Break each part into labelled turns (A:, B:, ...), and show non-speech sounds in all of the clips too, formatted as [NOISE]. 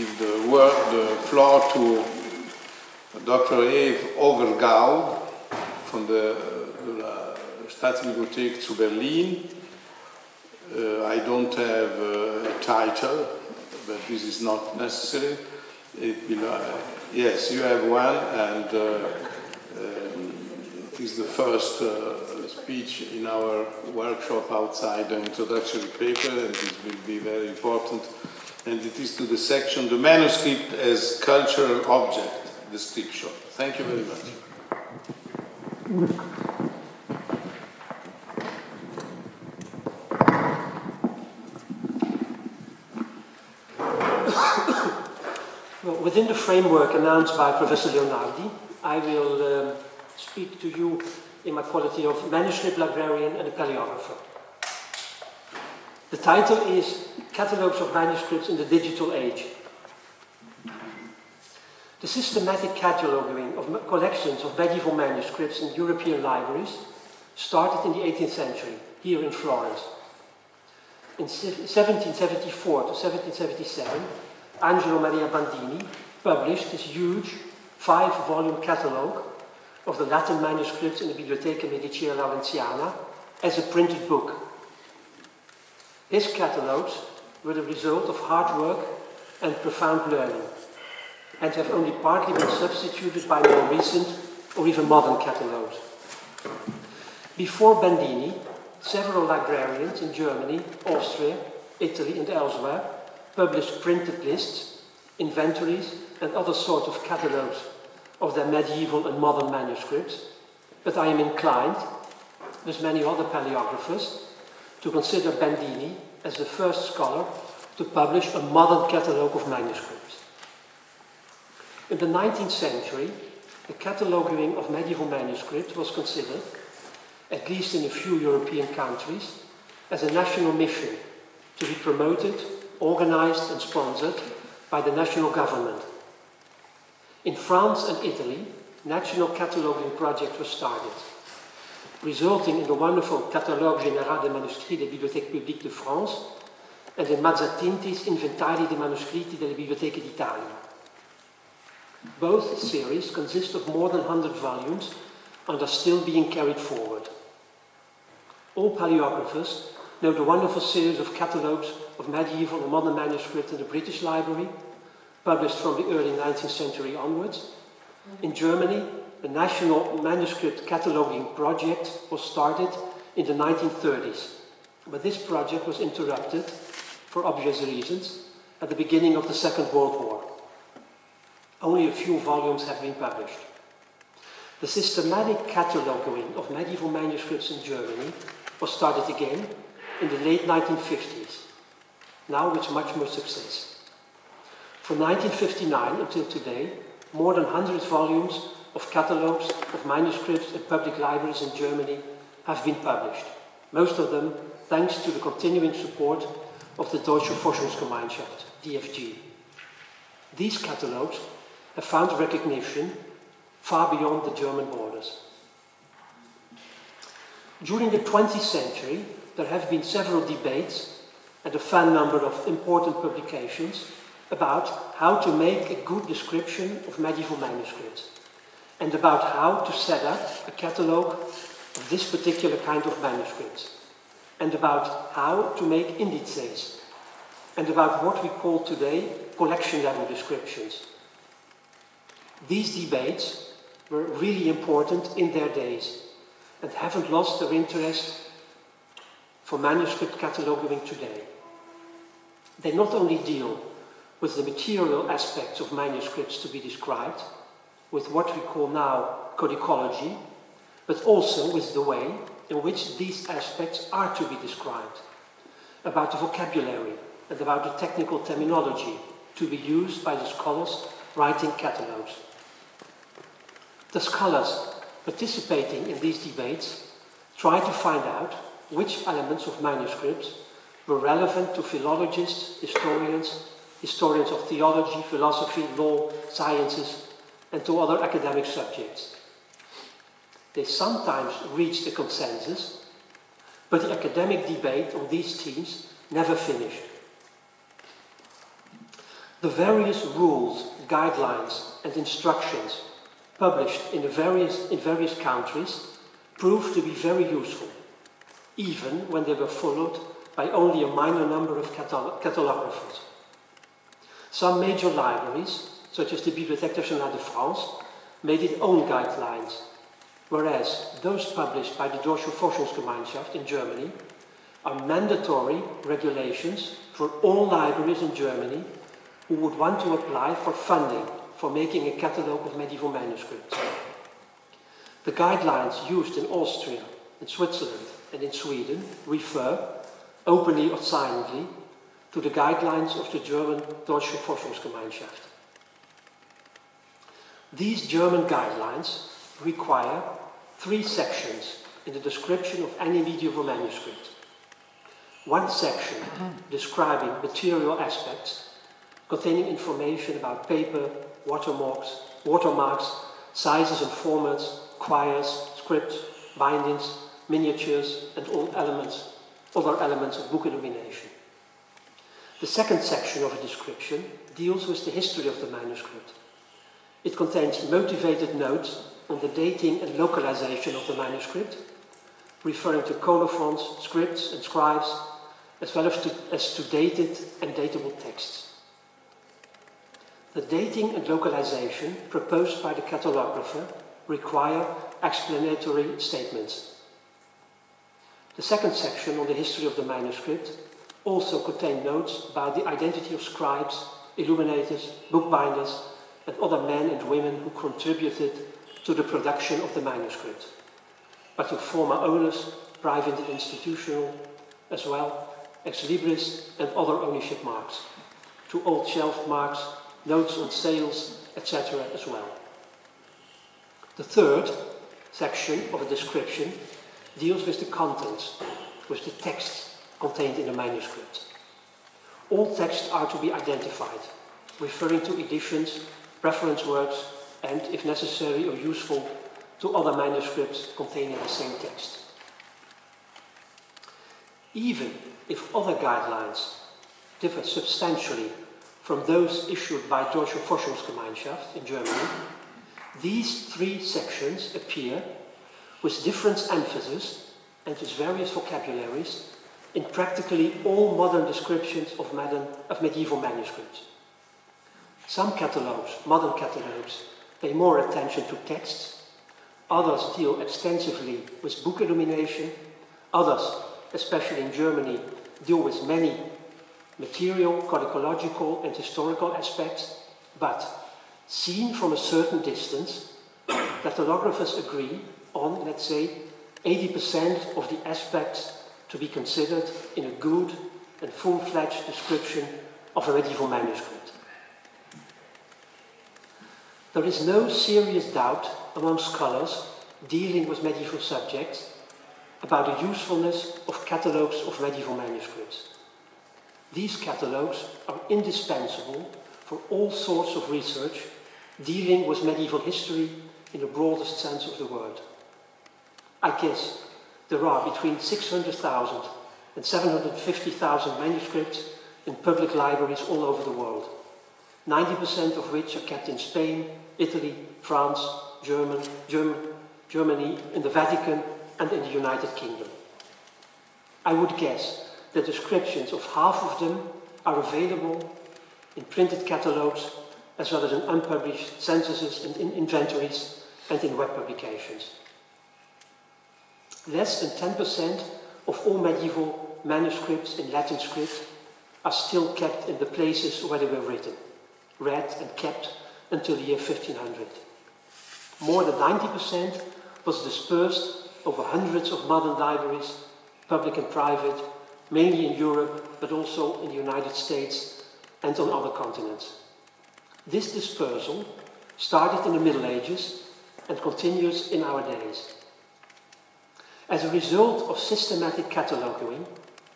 A: give the word, the floor to Dr. Eef from the uh, Staatsbibliothek zu Berlin. Uh, I don't have uh, a title, but this is not necessary. Will, uh, yes, you have one, and uh, um, it is the first uh, speech in our workshop outside the introductory paper, and this will be very important. And it is to the section, the manuscript as cultural object description. Thank you very much.
B: Well, within the framework announced by Professor Leonardi, I will um, speak to you in my quality of manuscript librarian and a paleographer. The title is Catalogues of Manuscripts in the Digital Age. The systematic cataloguing of collections of medieval manuscripts in European libraries started in the 18th century, here in Florence. In 1774 to 1777, Angelo Maria Bandini published this huge five-volume catalogue of the Latin manuscripts in the Bibliotheca Medicea Laurentiana as a printed book. His catalogues were the result of hard work and profound learning, and have only partly been substituted by more recent or even modern catalogues. Before Bandini, several librarians in Germany, Austria, Italy, and elsewhere published printed lists, inventories, and other sorts of catalogues of their medieval and modern manuscripts, but I am inclined, as many other paleographers, to consider Bandini as the first scholar to publish a modern catalogue of manuscripts. In the 19th century, the cataloguing of medieval manuscripts was considered, at least in a few European countries, as a national mission to be promoted organized and sponsored by the national government. In France and Italy, national cataloguing projects were started, resulting in the wonderful Catalogue Général des Manuscrits des Bibliothèques Publiques de France and the Mazzatinti's Inventari dei Manoscritti delle Biblioteche d'Italia. Both series consist of more than 100 volumes and are still being carried forward. All paleographers know the wonderful series of catalogues of medieval and modern manuscripts in the British Library, published from the early 19th century onwards. In Germany, the National Manuscript Cataloging Project was started in the 1930s, but this project was interrupted, for obvious reasons, at the beginning of the Second World War. Only a few volumes have been published. The systematic cataloguing of medieval manuscripts in Germany was started again in the late 1950s, now with much more success. From 1959 until today, more than 100 volumes of catalogues of manuscripts in public libraries in Germany have been published, most of them thanks to the continuing support of the Deutsche Forschungsgemeinschaft, DFG. These catalogues have found recognition far beyond the German borders. During the 20th century, there have been several debates and a fan number of important publications about how to make a good description of medieval manuscripts and about how to set up a catalogue of this particular kind of manuscripts and about how to make indices and about what we call today collection level descriptions. These debates were really important in their days and haven't lost their interest for manuscript cataloguing today. They not only deal with the material aspects of manuscripts to be described, with what we call now codicology, but also with the way in which these aspects are to be described, about the vocabulary and about the technical terminology to be used by the scholars writing catalogues. The scholars participating in these debates try to find out which elements of manuscripts were relevant to philologists, historians, historians of theology, philosophy, law, sciences, and to other academic subjects. They sometimes reached a consensus, but the academic debate on these themes never finished. The various rules, guidelines, and instructions published in, various, in various countries proved to be very useful, even when they were followed by only a minor number of catalog catalographers. Some major libraries, such as the Bibliothèque nationale de France, made its own guidelines, whereas those published by the Deutsche Forschungsgemeinschaft in Germany are mandatory regulations for all libraries in Germany who would want to apply for funding for making a catalogue of medieval manuscripts. The guidelines used in Austria, in Switzerland, and in Sweden refer, openly or silently, to the guidelines of the German Deutsche Forschungsgemeinschaft. These German guidelines require three sections in the description of any medieval manuscript. One section uh-huh. describing material aspects containing information about paper, watermarks, watermarks, sizes and formats, quires, scripts, bindings, miniatures, and all elements, other elements of book illumination. The second section of a description deals with the history of the manuscript. It contains motivated notes on the dating and localization of the manuscript, referring to colophons, scripts, and scribes, as well as to, as to dated and datable texts. The dating and localization proposed by the catalographer require explanatory statements. The second section on the history of the manuscript also contained notes about the identity of scribes, illuminators, bookbinders, and other men and women who contributed to the production of the manuscript, but to former owners, private and institutional, as well, ex libris and other ownership marks, to old shelf marks, notes on sales, etc. as well. The third section of a description deals with the contents, with the text contained in the manuscript. All texts are to be identified, referring to editions, reference works, and, if necessary or useful, to other manuscripts containing the same text. Even if other guidelines differ substantially from those issued by Deutsche Forschungsgemeinschaft in Germany, these three sections appear with different emphasis and with various vocabularies in practically all modern descriptions of, of medieval manuscripts. Some catalogues, modern catalogues, pay more attention to texts, others deal extensively with book illumination, others, especially in Germany, deal with many material, codicological, and historical aspects, but seen from a certain distance, [COUGHS] catalographers agree on, let's say, 80% of the aspects to be considered in a good and full-fledged description of a medieval manuscript. There is no serious doubt among scholars dealing with medieval subjects about the usefulness of catalogues of medieval manuscripts. These catalogues are indispensable for all sorts of research dealing with medieval history in the broadest sense of the word. I guess there are between 600,000 and 750,000 manuscripts in public libraries all over the world, 90% of which are kept in Spain, Italy, France, German, German, Germany, in the Vatican, and in the United Kingdom. I would guess that descriptions of half of them are available in printed catalogues as well as in unpublished censuses and in inventories and in web publications. Less than 10% of all medieval manuscripts in Latin script are still kept in the places where they were written, read and kept until the year 1500. More than 90% was dispersed over hundreds of modern libraries, public and private, mainly in Europe, but also in the United States and on other continents. This dispersal started in the Middle Ages and continues in our days. As a result of systematic cataloguing,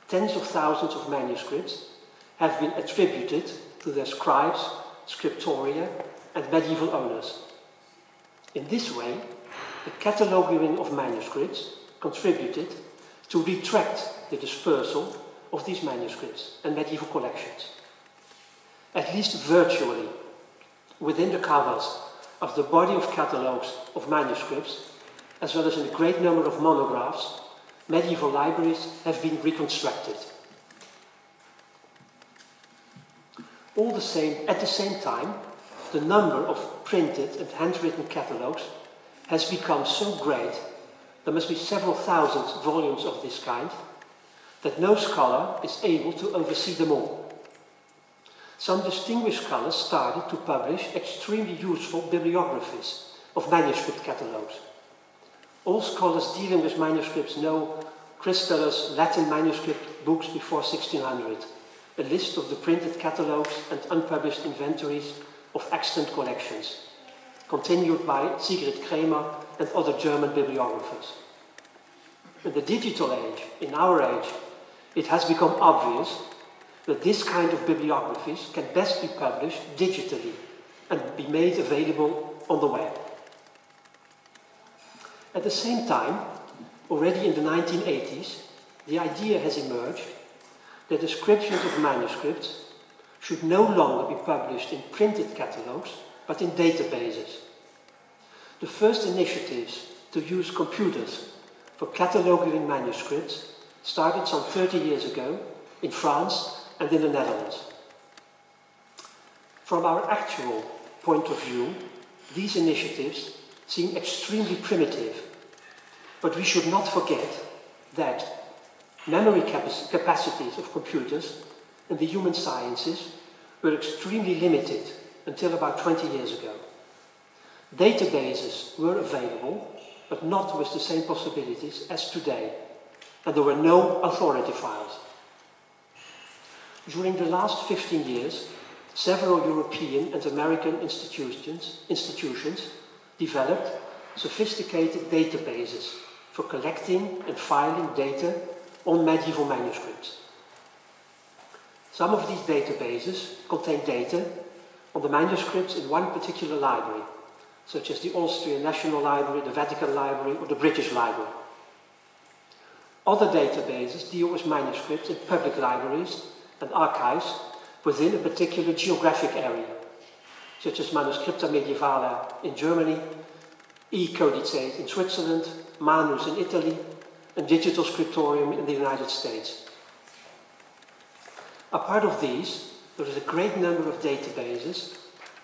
B: tens of thousands of manuscripts have been attributed to their scribes, scriptoria, and medieval owners. In this way, the cataloguing of manuscripts contributed to retract the dispersal of these manuscripts and medieval collections. at least virtually, within the covers of the body of catalogues of manuscripts, as well as in a great number of monographs, medieval libraries have been reconstructed. All the same, at the same time, the number of printed and handwritten catalogues has become so great, there must be several thousand volumes of this kind, that no scholar is able to oversee them all. Some distinguished scholars started to publish extremely useful bibliographies of manuscript catalogues. All scholars dealing with manuscripts know Kristeller's Latin manuscript books before 1600, a list of the printed catalogues and unpublished inventories of extant collections, continued by Sigrid Krämer and other German bibliographers. In the digital age, in our age, it has become obvious that this kind of bibliographies can best be published digitally and be made available on the web. At the same time, already in the 1980s, the idea has emerged that descriptions of manuscripts should no longer be published in printed catalogues, but in databases. The first initiatives to use computers for cataloguing manuscripts started some 30 years ago in France and in the Netherlands. From our actual point of view, these initiatives seem extremely primitive, but we should not forget that memory capacities of computers and the human sciences were extremely limited until about 20 years ago. Databases were available, but not with the same possibilities as today, and there were no authority files. During the last 15 years, several European and American institutions, institutions developed sophisticated databases for collecting and filing data on medieval manuscripts. Some of these databases contain data on the manuscripts in one particular library, such as the Austrian National Library, the Vatican Library, or the British Library. Other databases deal with manuscripts in public libraries and archives within a particular geographic area, such as Manuscripta Mediaevalia in Germany, e-Codices in Switzerland, Manus in Italy, and Digital Scriptorium in the United States. A part of these, there is a great number of databases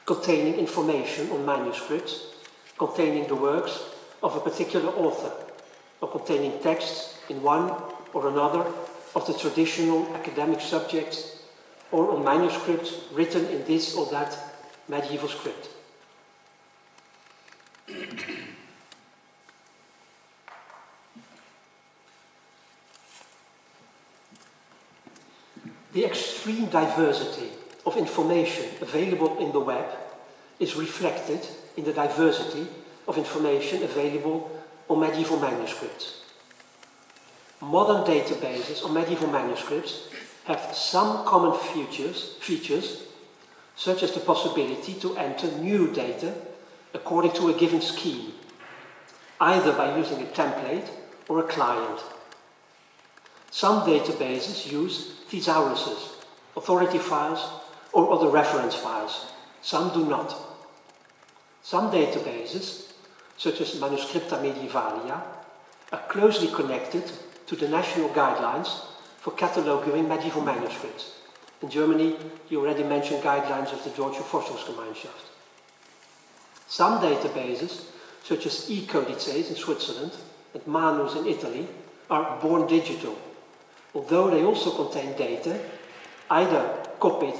B: containing information on manuscripts, containing the works of a particular author, or containing texts in one or another of the traditional academic subjects, or on manuscripts written in this or that medieval script. The extreme diversity of information available in the web is reflected in the diversity of information available on medieval manuscripts. Modern databases on medieval manuscripts have some common features, features such as the possibility to enter new data according to a given scheme, either by using a template or a client. Some databases use thesauruses, authority files, or other reference files. Some do not. Some databases, such as Manuscripta Mediaevalia, are closely connected to the national guidelines for cataloguing medieval manuscripts. In Germany, you already mentioned guidelines of the Deutsche Forschungsgemeinschaft. Some databases, such as e-Codices in Switzerland and Manus in Italy, are born digital although they also contain data, either copied,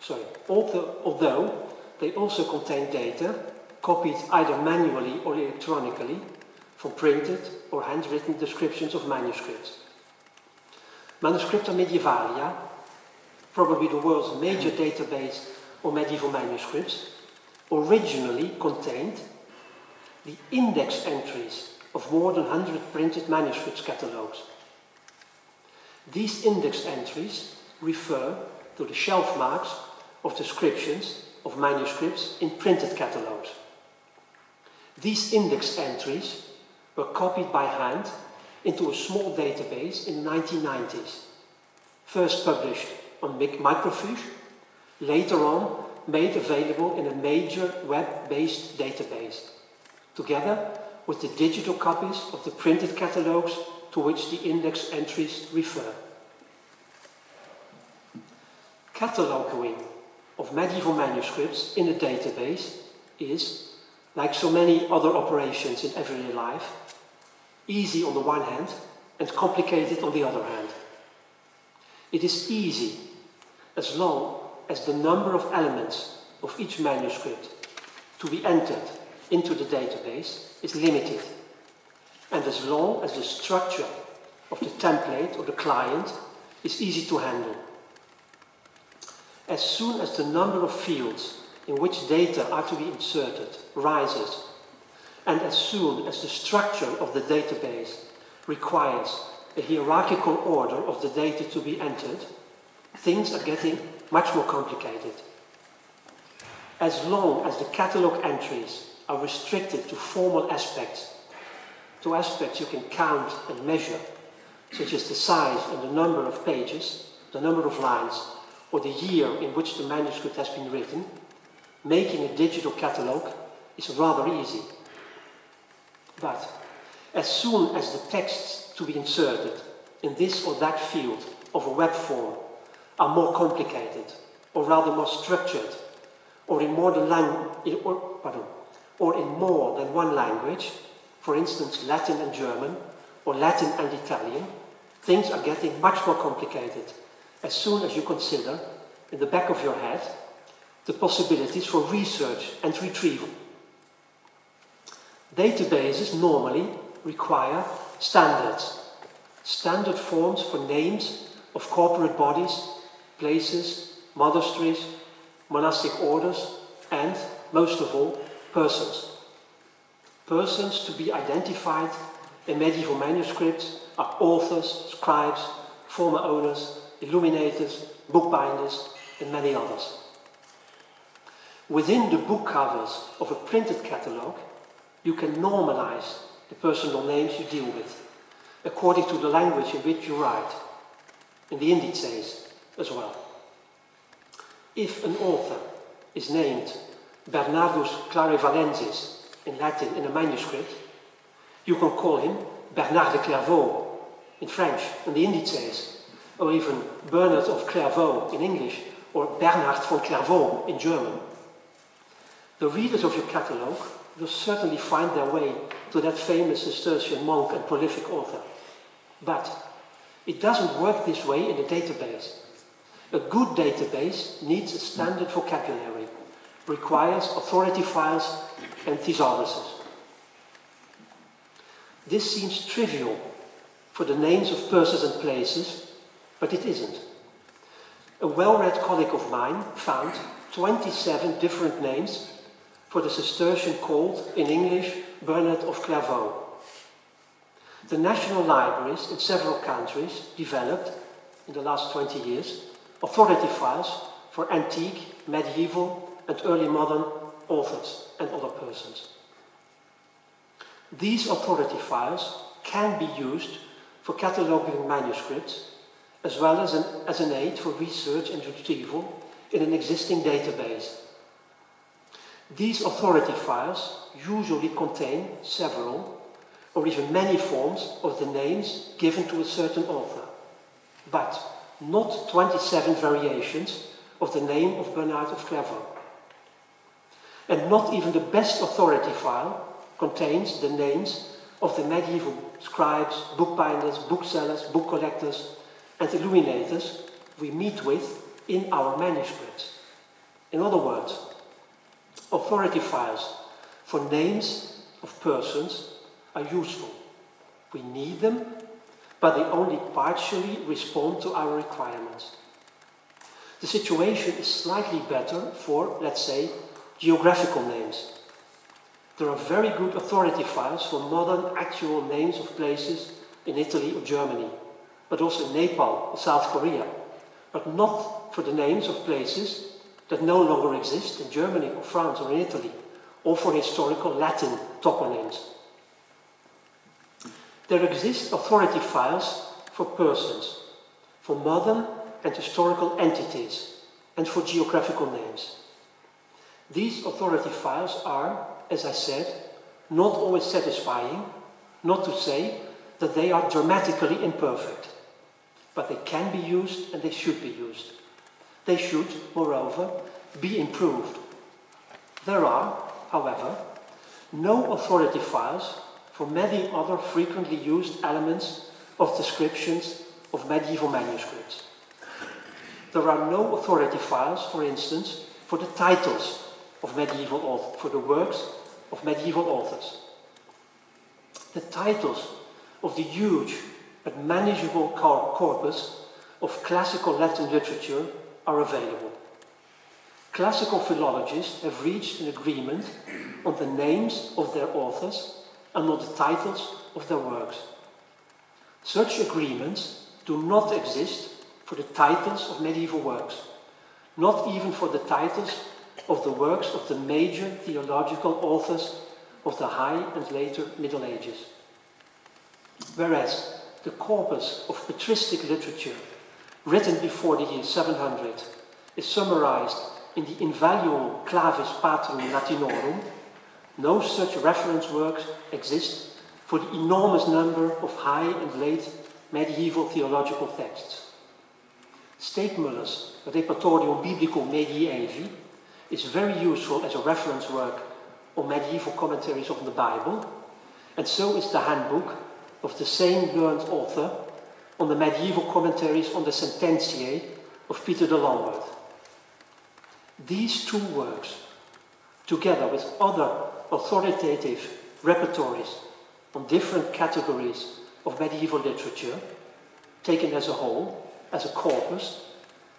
B: sorry, although, they also contain data copied either manually or electronically from printed or handwritten descriptions of manuscripts. Manuscripta Mediaevalia, probably the world's major database of medieval manuscripts, originally contained the index entries of more than 100 printed manuscripts catalogues. These index entries refer to the shelf marks of descriptions of manuscripts in printed catalogues. These index entries were copied by hand into a small database in the 1990s, first published on microfiche later on made available in a major web-based database, together with the digital copies of the printed catalogues to which the index entries refer. Cataloguing of medieval manuscripts in a database is, like so many other operations in everyday life, easy on the one hand and complicated on the other hand. It is easy as long as the number of elements of each manuscript to be entered into the database is limited, and as long as the structure of the template or the client is easy to handle. As soon as the number of fields in which data are to be inserted rises, and as soon as the structure of the database requires a hierarchical order of the data to be entered, things are getting much more complicated. As long as the catalogue entries are restricted to formal aspects, to aspects you can count and measure, such as the size and the number of pages, the number of lines, or the year in which the manuscript has been written, making a digital catalogue is rather easy. But as soon as the texts to be inserted in this or that field of a web form are more complicated, or rather more structured, or in more than, lang- or, pardon, or in more than one language, for instance Latin and German, or Latin and Italian, things are getting much more complicated as soon as you consider, in the back of your head, the possibilities for research and retrieval. Databases normally require standards, standard forms for names of corporate bodies, places, monasteries, monastic orders, and, most of all, persons. Persons to be identified in medieval manuscripts are authors, scribes, former owners, illuminators, bookbinders, and many others. Within the book covers of a printed catalogue, you can normalize the personal names you deal with, according to the language in which you write, in the indices as well. If an author is named Bernardus Clarivalensis in Latin in a manuscript, you can call him Bernard de Clairvaux in French in the indices, or even Bernard of Clairvaux in English, or Bernhard von Clairvaux in German. The readers of your catalogue will certainly find their way to that famous Cistercian monk and prolific author. But it doesn't work this way in a database. A good database needs a standard vocabulary, requires authority files and thesauruses. This seems trivial for the names of persons and places, but it isn't. A well-read colleague of mine found 27 different names for the Cistercian called, in English, Bernard of Clairvaux. The national libraries in several countries developed, in the last 20 years, authority files for antique, medieval, and early modern authors and other persons. These authority files can be used for cataloguing manuscripts as well as an, as an aid for research and retrieval in an existing database. These authority files usually contain several or even many forms of the names given to a certain author, but not 27 variations of the name of Bernard of Clairvaux. And not even the best authority file contains the names of the medieval scribes, bookbinders, booksellers, book collectors, and illuminators we meet with in our manuscripts. In other words, authority files for names of persons are useful. We need them, but they only partially respond to our requirements. The situation is slightly better for, let's say, geographical names. There are very good authority files for modern actual names of places in Italy or Germany, but also in Nepal or South Korea, but not for the names of places that no longer exist in Germany or France or in Italy, or for historical Latin toponyms. There exist authority files for persons, for modern and historical entities, and for geographical names. These authority files are, as I said, not always satisfying, not to say that they are dramatically imperfect, but they can be used and they should be used. They should, moreover, be improved. There are, however, no authority files for many other frequently used elements of descriptions of medieval manuscripts. There are no authority files, for instance, for the titles of medieval authors, for the works of medieval authors. The titles of the huge but manageable corpus of classical Latin literature are available. Classical philologists have reached an agreement on the names of their authors and on the titles of their works. Such agreements do not exist for the titles of medieval works, not even for the titles of the works of the major theological authors of the High and later Middle Ages. Whereas the corpus of patristic literature written before the year 700 is summarized in the invaluable Clavis Patrum Latinorum, no such reference works exist for the enormous number of high and late medieval theological texts. Stegmüller's Repertorium Biblicum Medii Aevi is very useful as a reference work on medieval commentaries on the Bible, and so is the handbook of the same learned author on the medieval commentaries on the Sententiae of Peter de Lombard. These two works, together with other authoritative repertories on different categories of medieval literature, taken as a whole, as a corpus,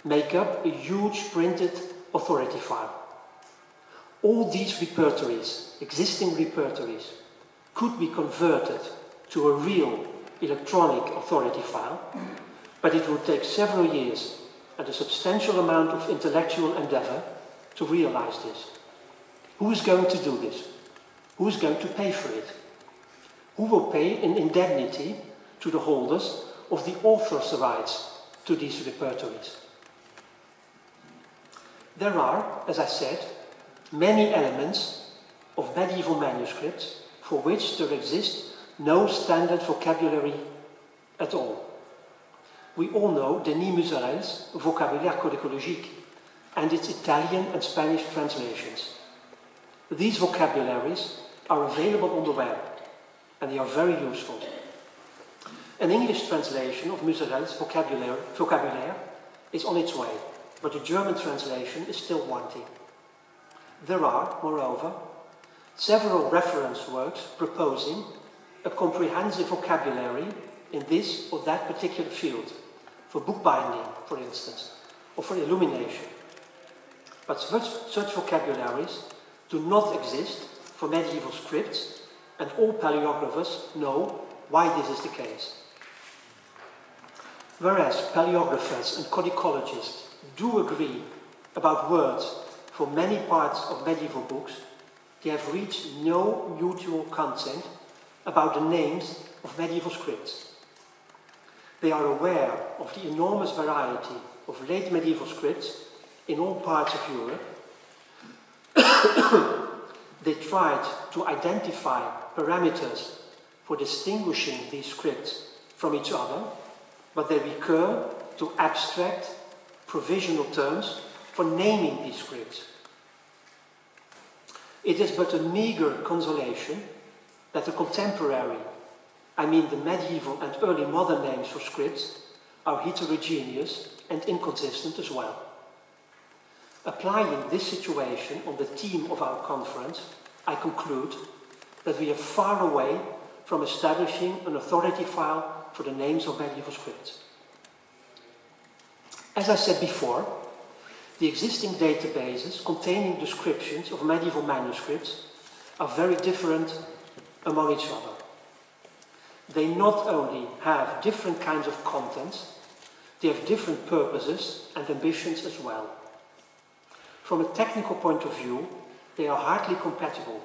B: make up a huge printed authority file. All these repertories, existing repertories, could be converted to a real electronic authority file, but it would take several years and a substantial amount of intellectual endeavor to realize this. Who is going to do this? Who is going to pay for it? Who will pay an indemnity to the holders of the author's rights to these repertories? There are, as I said, many elements of medieval manuscripts for which there exists no standard vocabulary at all. We all know Denis Muzerelle's Vocabulaire codicologique and its Italian and Spanish translations. These vocabularies are available on the web and they are very useful. An English translation of Muzerelle's vocabulary, vocabulaire is on its way, but a German translation is still wanting. There are, moreover, several reference works proposing a comprehensive vocabulary in this or that particular field, for bookbinding, for instance, or for illumination. But such, such vocabularies do not exist for medieval scripts, and all paleographers know why this is the case. Whereas paleographers and codicologists do agree about words for many parts of medieval books, they have reached no mutual consent about the names of medieval scripts. They are aware of the enormous variety of late medieval scripts in all parts of Europe. [COUGHS] they tried to identify parameters for distinguishing these scripts from each other, but they recur to abstract provisional terms for naming these scripts. It is but a meager consolation that the contemporary, I mean the medieval and early modern names for scripts, are heterogeneous and inconsistent as well. Applying this situation on the theme of our conference, I conclude that we are far away from establishing an authority file for the names of medieval scripts. As I said before, the existing databases containing descriptions of medieval manuscripts are very different among each other. They not only have different kinds of contents, they have different purposes and ambitions as well. From a technical point of view, they are hardly compatible,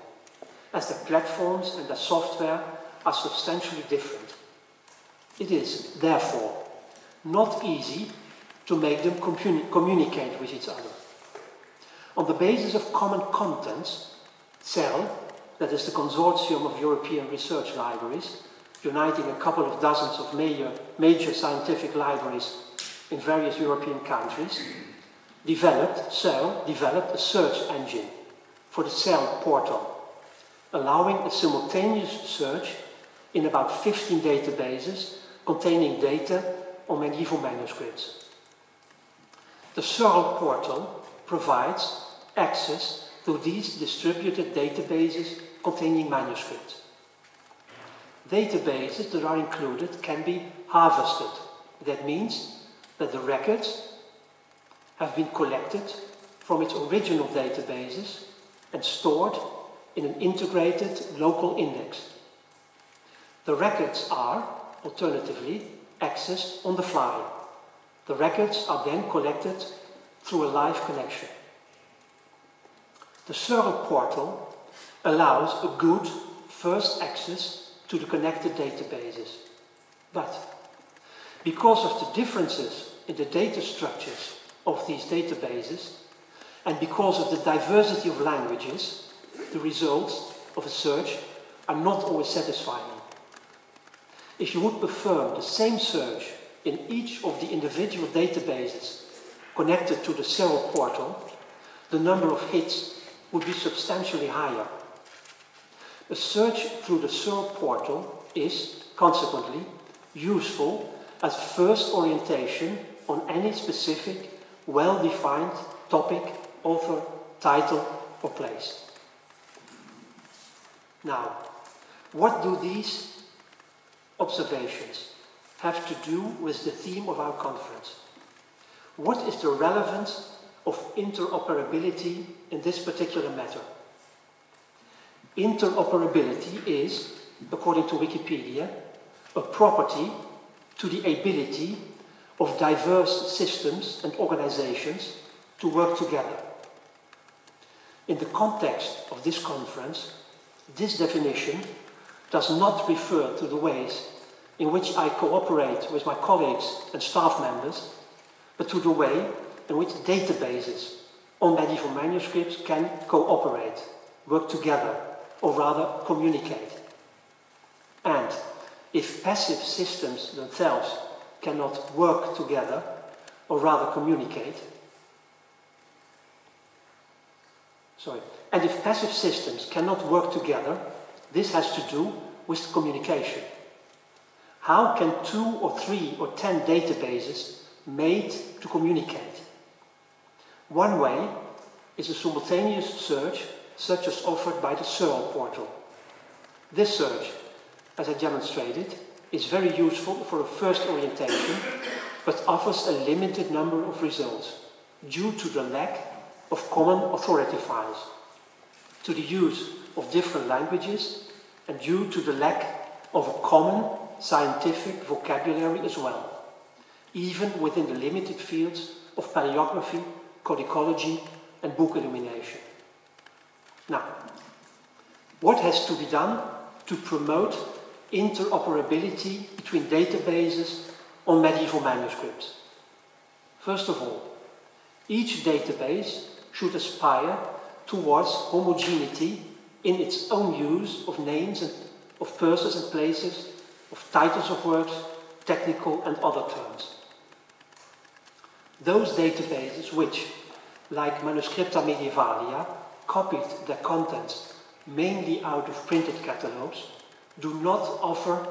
B: as the platforms and the software are substantially different. It is, therefore, not easy to make them communi communicate with each other. On the basis of common contents, CERL, that is the consortium of European research libraries, uniting a couple of dozens of major, major scientific libraries in various European countries, developed, CERL developed a search engine for the CERL portal, allowing a simultaneous search in about 15 databases containing data on medieval manuscripts. The CERL portal provides access to these distributed databases containing manuscripts. Databases that are included can be harvested. That means that the records have been collected from its original databases and stored in an integrated local index. The records are, alternatively, accessed on the fly. The records are then collected through a live connection. The CERL portal allows a good first access to the connected databases. But because of the differences in the data structures of these databases, and because of the diversity of languages, the results of a search are not always satisfying. If you would perform the same search in each of the individual databases connected to the CERL portal, the number of hits would be substantially higher. A search through the CERL portal is, consequently, useful as first orientation on any specific, well-defined topic, author, title or place. Now, what do these observations have to do with the theme of our conference? What is the relevance of interoperability in this particular matter? Interoperability is, according to Wikipedia, a property to the ability of diverse systems and organizations to work together. In the context of this conference, this definition does not refer to the ways in which I cooperate with my colleagues and staff members, but to the way in which databases on medieval manuscripts can cooperate, work together, or rather communicate. And if passive systems themselves cannot work together, or rather communicate, sorry, and if passive systems cannot work together, this has to do with communication. How can two or three or ten databases made to communicate? One way is a simultaneous search such as offered by the CERL portal. This search, as I demonstrated, is very useful for a first orientation, but offers a limited number of results due to the lack of common authority files, to the use of different languages, and due to the lack of a common scientific vocabulary as well, even within the limited fields of paleography, codicology, and book illumination. Now, what has to be done to promote interoperability between databases on medieval manuscripts? First of all, each database should aspire towards homogeneity in its own use of names and of persons and places, of titles of works, technical and other terms. Those databases which, like Manuscripta Mediaevalia, copied their contents mainly out of printed catalogues, do not offer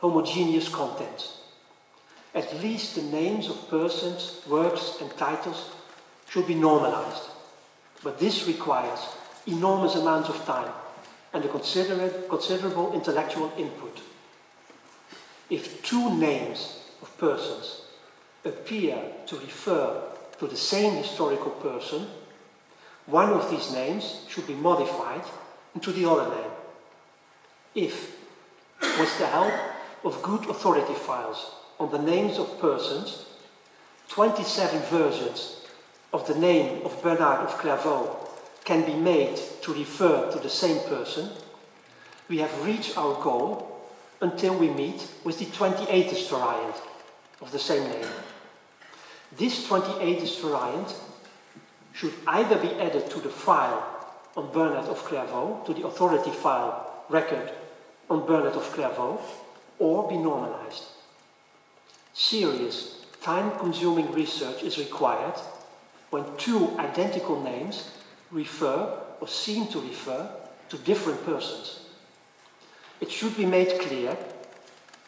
B: homogeneous contents. At least the names of persons, works and titles should be normalized. But this requires enormous amounts of time and a considerable intellectual input. If two names of persons appear to refer to the same historical person, one of these names should be modified into the other name. If, with the help of good authority files on the names of persons, 27 versions of the name of Bernard of Clairvaux can be made to refer to the same person, we have reached our goal until we meet with the 28th variant of the same name. This 28th variant should either be added to the file on Bernard of Clairvaux, to the authority file record on Bernard of Clairvaux, or be normalized. Serious, time-consuming research is required when two identical names refer or seem to refer to different persons. It should be made clear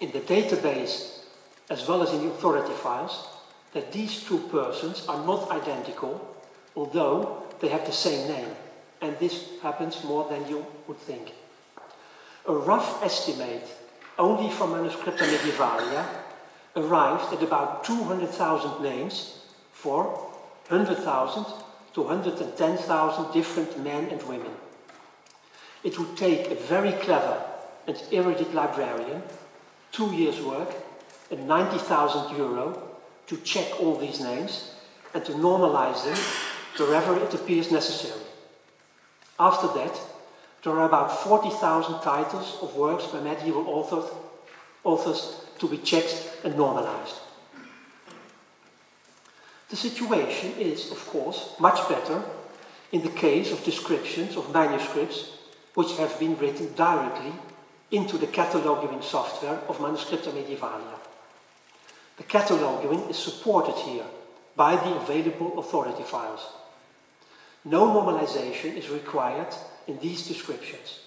B: in the database as well as in the authority files that these two persons are not identical, although they have the same name. And this happens more than you would think. A rough estimate, only from Manuscripta Mediaevalia, arrived at about 200,000 names for 100,000 to 110,000 different men and women. It would take a very clever and erudite librarian two years' work and 90,000 euro to check all these names and to normalize them wherever it appears necessary. After that, there are about 40,000 titles of works by medieval authors, authors to be checked and normalized. The situation is, of course, much better in the case of descriptions of manuscripts which have been written directly into the cataloging software of Manuscripta Mediaevalia. The cataloging is supported here by the available authority files. No normalization is required in these descriptions.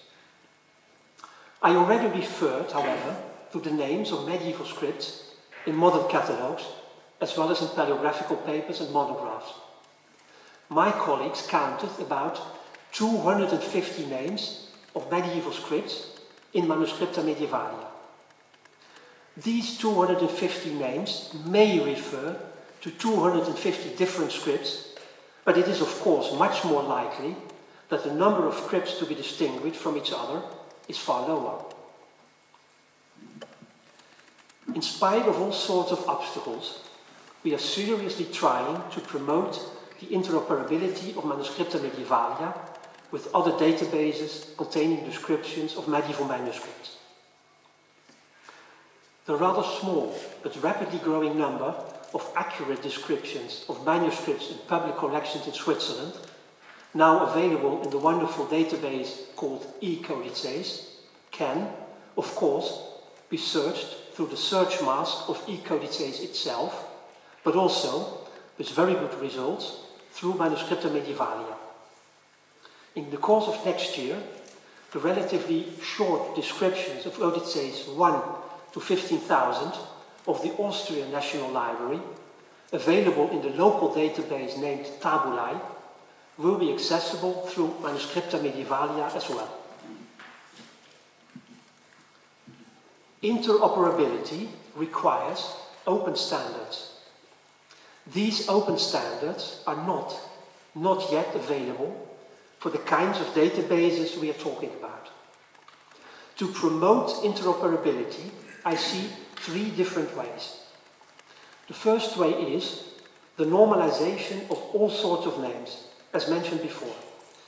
B: I already referred, however, to the names of medieval scripts in modern catalogues, as well as in paleographical papers and monographs. My colleagues counted about 250 names of medieval scripts in Manuscripta Mediaevalia. These 250 names may refer to 250 different scripts, but it is of course much more likely that the number of scripts to be distinguished from each other is far lower. In spite of all sorts of obstacles, we are seriously trying to promote the interoperability of Manuscripta Mediaevalia with other databases containing descriptions of medieval manuscripts. The rather small but rapidly growing number of accurate descriptions of manuscripts in public collections in Switzerland, now available in the wonderful database called eCodices, can, of course, be searched through the search mask of eCodices itself, but also, with very good results, through Manuscripta Mediaevalia. In the course of next year, the relatively short descriptions of Codices 1 to 15,000 of the Austrian National Library, available in the local database named Tabulae, will be accessible through Manuscripta Mediaevalia as well. Interoperability requires open standards. These open standards are not, not yet available for the kinds of databases we are talking about. To promote interoperability, I see three different ways. The first way is the normalization of all sorts of names, as mentioned before,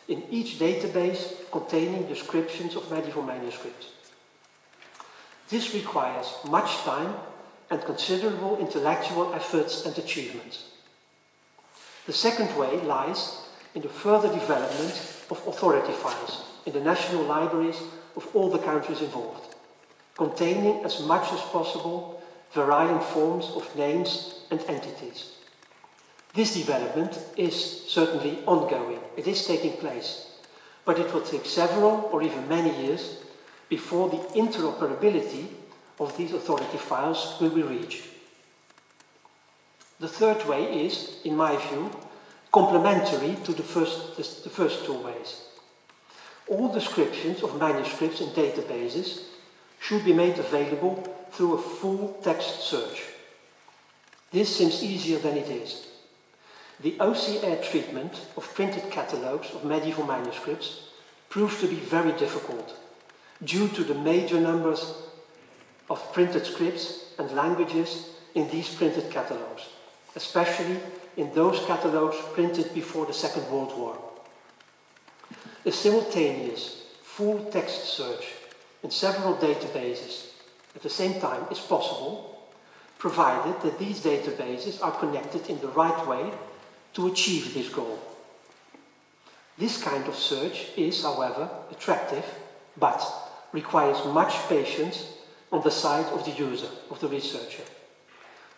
B: in each database containing descriptions of medieval manuscripts. This requires much time and considerable intellectual efforts and achievements. The second way lies in the further development of authority files in the national libraries of all the countries involved containing as much as possible variant forms of names and entities. This development is certainly ongoing, it is taking place, but it will take several or even many years before the interoperability of these authority files will be reached. The third way is, in my view, complementary to the first, the, the first two ways. All descriptions of manuscripts in databases should be made available through a full text search. This seems easier than it is. The OCR treatment of printed catalogues of medieval manuscripts proves to be very difficult due to the major numbers of printed scripts and languages in these printed catalogues, especially in those catalogues printed before the Second World War. A simultaneous full text search in several databases at the same time is possible, provided that these databases are connected in the right way to achieve this goal. This kind of search is, however, attractive, but requires much patience on the side of the user, of the researcher.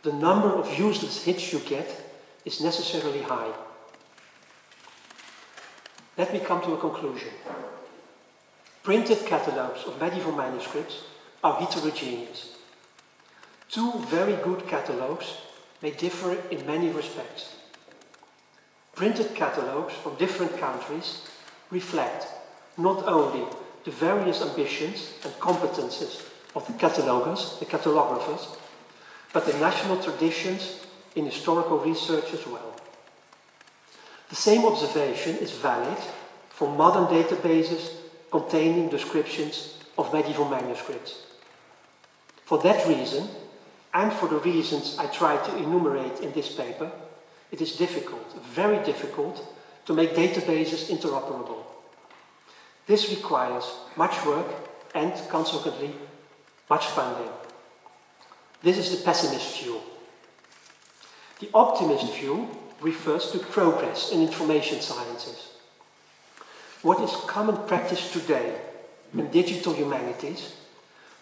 B: The number of useless hits you get is necessarily high. Let me come to a conclusion. Printed catalogues of medieval manuscripts are heterogeneous. Two very good catalogues may differ in many respects. Printed catalogues from different countries reflect not only the various ambitions and competences of the catalogers, the catalographers, but the national traditions in historical research as well. The same observation is valid for modern databases containing descriptions of medieval manuscripts. For that reason, and for the reasons I try to enumerate in this paper, it is difficult, very difficult, to make databases interoperable. This requires much work and, consequently, much funding. This is the pessimist view. The optimist view refers to progress in information sciences. What is common practice today in digital humanities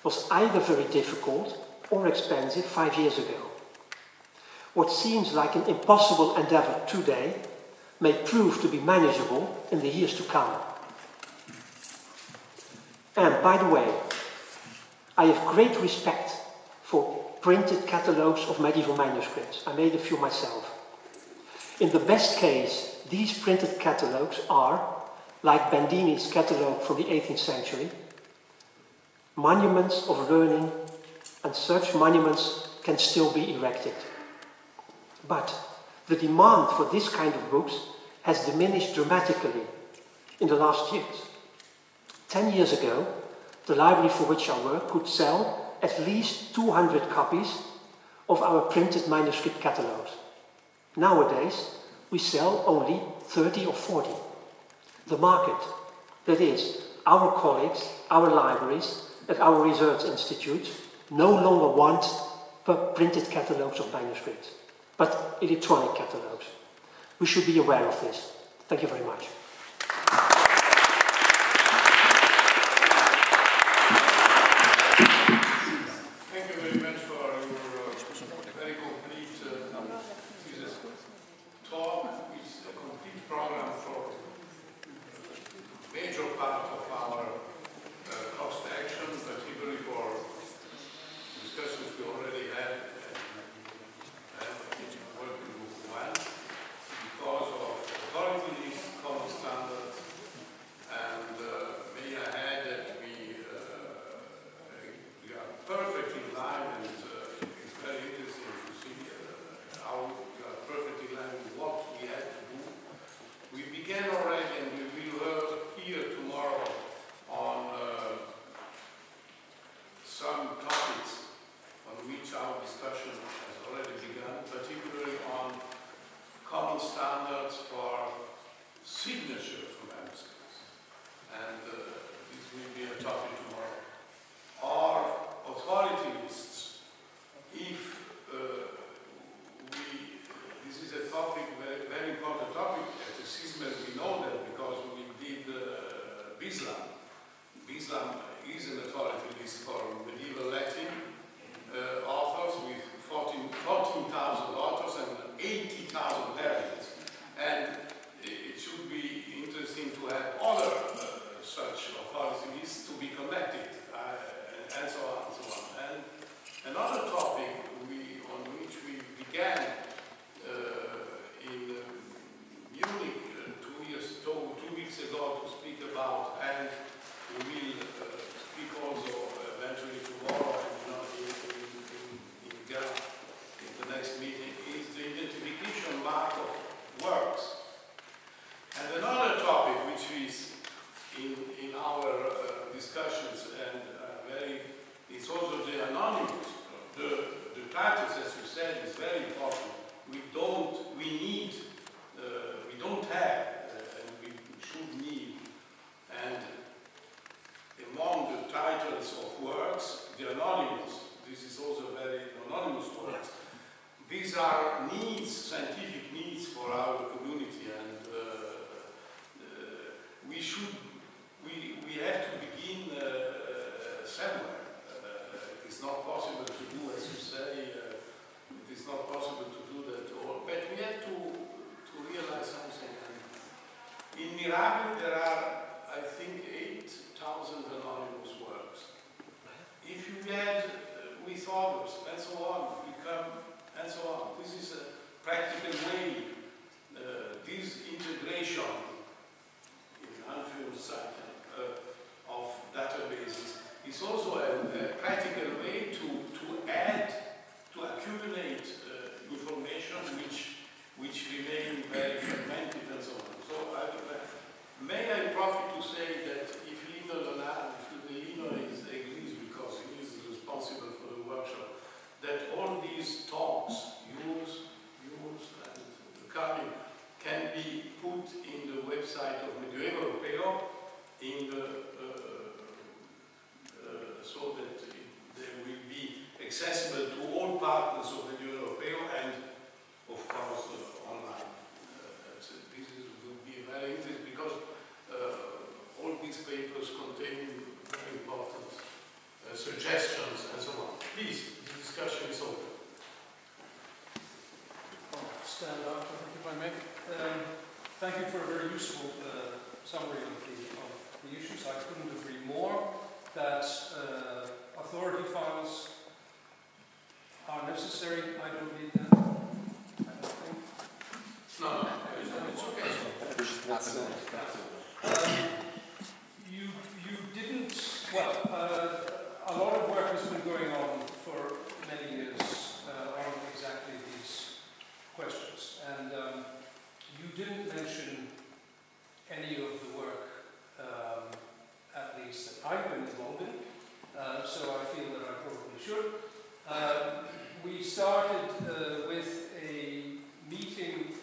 B: was either very difficult or expensive five years ago. What seems like an impossible endeavor today may prove to be manageable in the years to come. And by the way, I have great respect printed catalogues of medieval manuscripts. I made a few myself. In the best case, these printed catalogues are, like Bandini's catalogue from the 18th century, monuments of learning, and such monuments can still be erected. But the demand for this kind of books has diminished dramatically in the last years. Ten years ago, the library for which I work could sell at least 200 copies of our printed manuscript catalogues. Nowadays, we sell only 30 or 40. The market, that is, our colleagues, our libraries, at our research institutes, no longer want printed catalogues of manuscripts but electronic catalogues. We should be aware of this. Thank you very much.
A: The
C: issues. I couldn't agree more that uh, authority files are necessary. I don't need them. I don't think.
A: No, no, it's okay.
C: Um, you, you didn't, well, uh, a lot of work has been going on for many years uh, on exactly these questions. And um, you didn't mention any of the work, at that I've been involved in, uh, so I feel that I probably should. Um, we started uh, with a meeting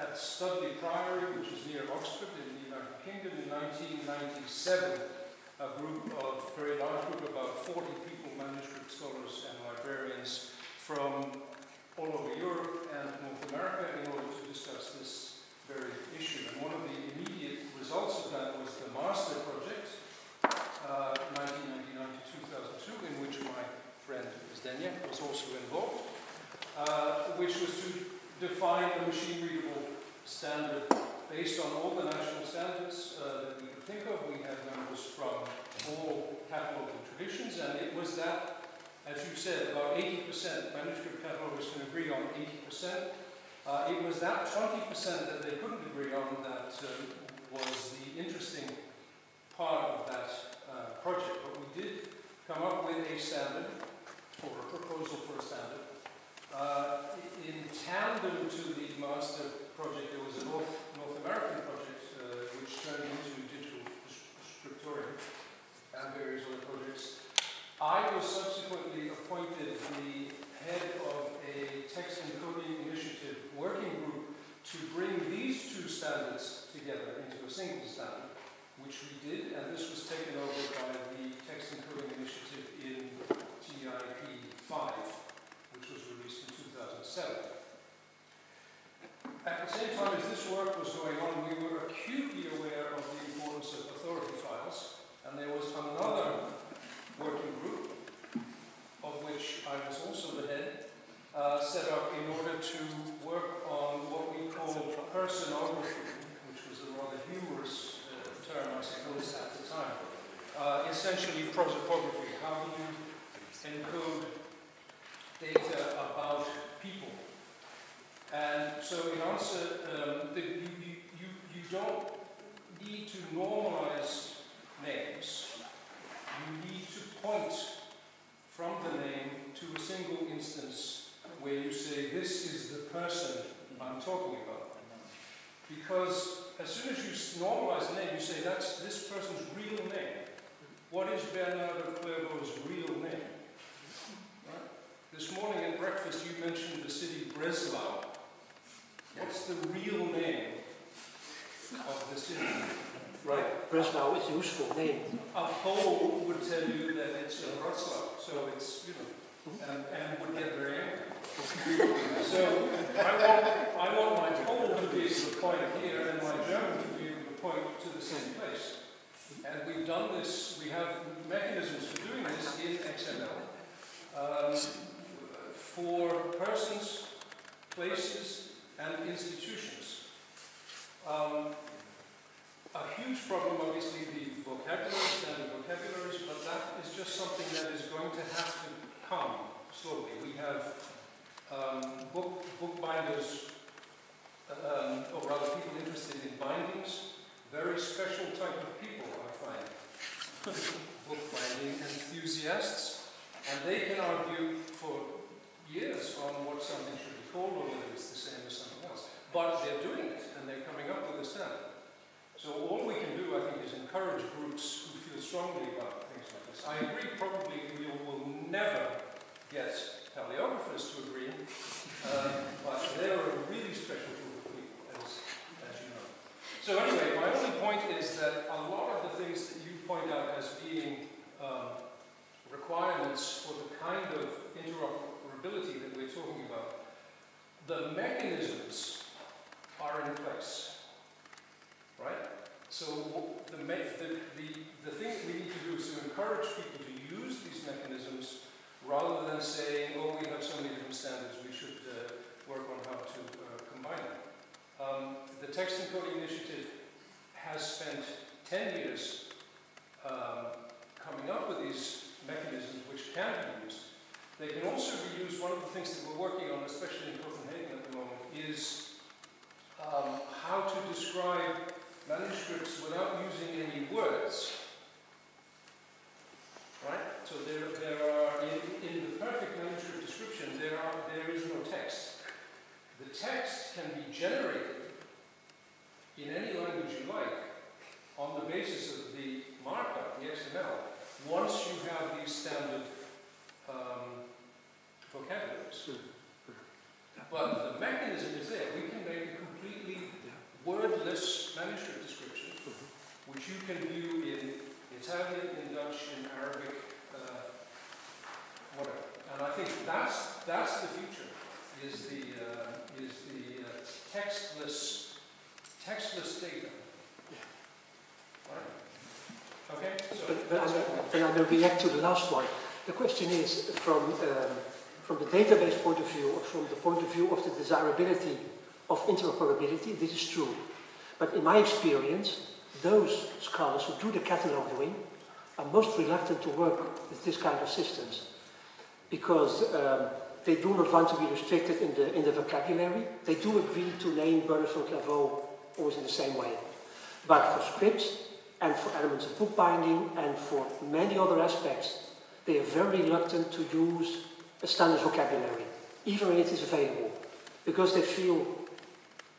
C: at Studley Priory, which is near Oxford in the United Kingdom, in 1997. A group of, very large group, about 40 people, manuscript scholars and librarians from all over Europe and North America in order to discuss this very issue. And one of the immediate results of that was the Master Project, uh, 1999 to 2002, in which my friend Zdeněk was also involved, uh, which was to define a machine-readable standard based on all the national standards uh, that we could think of. We had members from all cataloging traditions, and it was that, as you said, about 80% manuscript catalogers can agree on 80%. Uh, it was that 20% that they couldn't agree on that uh, was the interesting part of that uh, project. But we did come up with a standard, or a proposal for a standard, uh, in tandem to the master project, there was a North, North American project uh, which turned into digital scriptorium and various other projects. I was subsequently appointed the head of a text encoding initiative working group to bring these two standards together into a single standard, which we did, and this was taken over by the text encoding initiative in TEI P5 which was released in 2007. At the same time as this work was going on, we were acutely aware of the importance of authority files, and there was another working group, of which I was also the head, uh, set up in order to work on what we called personography, which was a rather humorous term, I suppose, at the time. Uh, essentially, prosopography. How do you encode data about people. And so in answer, um, the, you, you, you don't need to normalize names. You need to point from the name to a single instance where you say, this is the person I'm talking about. Because as soon as you normalize a name, you say, that's this person's real name. What is Bernard of Clairvaux's real name? This morning at breakfast you mentioned the city Breslau. What's the real name of the city?
B: Right, Breslau is a useful name.
C: A Pole would tell you that it's in Wrocław, so it's, you know, and, and would get very angry. So I want, I want my Pole to be to point here and my German to be to point to the same place. And we've done this, we have mechanisms for doing this in XML um, for persons, places, and institutions. Um, a huge problem, obviously, the vocabulary, standard vocabularies, but that is just something that is going to have to come slowly. We have um, book, bookbinders, um, or rather people interested in bindings, very special type of people, I find. [LAUGHS] Bookbinding enthusiasts, and they can argue for years on what something should be called or whether it's the same as something else. But they're doing it, and they're coming up with a standard. So all we can do, I think, is encourage groups who feel strongly about I agree, probably we will never get paleographers to agree, um, but they're a really special group of people, as, as you know. So anyway, my only point is that a lot of the things that you point out as being um, requirements for the kind of interoperability that we're talking about, the mechanisms are in place right? So the, the, the, the thing that we need to do is to encourage people to use these mechanisms rather than saying, oh, we have so many different standards, we should uh, work on how to uh, combine them. Um, the Text Encoding Initiative has spent 10 years um, coming up with these mechanisms which can be used. They can also be used, one of the things that we're working on, especially in Copenhagen at the moment, is um, how to describe manuscripts without using any words. Right? So there, there are, in, in the perfect manuscript description, there, are, there is no text. The text can be generated in any language you like on the basis of the markup, the XML, once you have these standard um, vocabularies. But the mechanism is there. We can make a completely wordless manuscript description, which you can view in Italian, in Dutch, in Arabic, uh, whatever. And I think that's that's the future. Is the uh, is the uh, textless textless data. Right. Okay. So
B: but, but Will react to the last one. The question is from um, from the database point of view, or from the point of view of the desirability of interoperability, this is true. But in my experience, those scholars who do the cataloging are most reluctant to work with this kind of systems because um, they do not want to be restricted in the, in the vocabulary. They do agree to name Bernard van Clairvaux always in the same way. But for scripts and for elements of bookbinding and for many other aspects, they are very reluctant to use a standard vocabulary, even when it is available, because they feel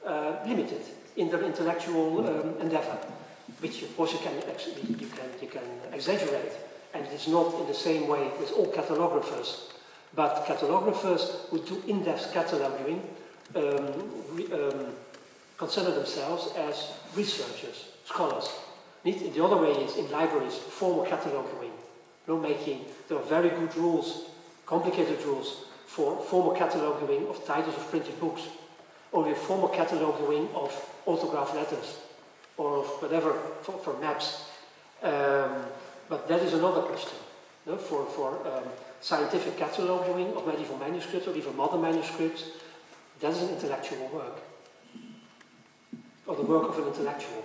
B: uh, limited in their intellectual um, endeavor, which of course you can, you, can, you can exaggerate, and it is not in the same way with all catalographers. But catalographers who do in-depth cataloging um, re, um, consider themselves as researchers, scholars. The other way is in libraries, formal cataloging, no making. There are very good rules, complicated rules for formal cataloging of titles of printed books or the formal cataloging of autograph letters or of whatever for, for maps. Um, but that is another question. No? For, for um, scientific cataloging of medieval manuscripts or even modern manuscripts, that is an intellectual work. Or the work of an intellectual.